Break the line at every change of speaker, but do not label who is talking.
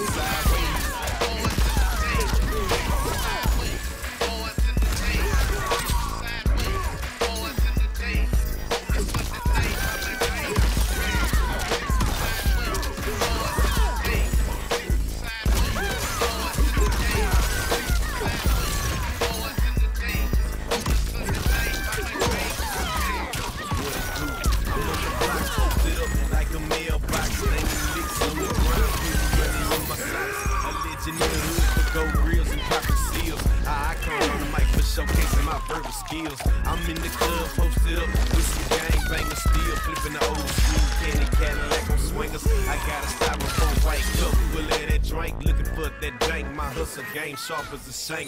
inside. in the hood for gold grills and poppin' seals. I come on the mic for showcasing my verbal skills. I'm in the club, posted up with some gang bangers, still flipping the old school candy Cadillac on swingers. I got a styrofoam white cup, will let that drink, looking for that drink. My hustle game sharp as a shank.